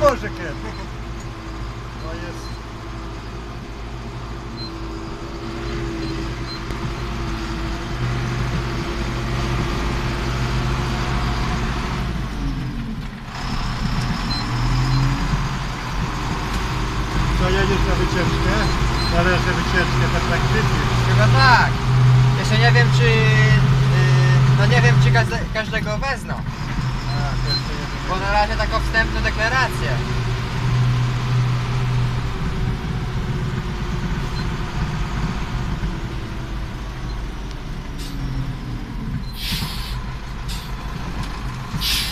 Boże, Ken. To jest... Co, jedziesz na wycieczkę? Należy wycieczkę perspektywy. Chyba tak. Jeszcze nie wiem czy... Yy, no nie wiem czy każde, każdego wezmą. Bo na razie taką wstępną deklarację. you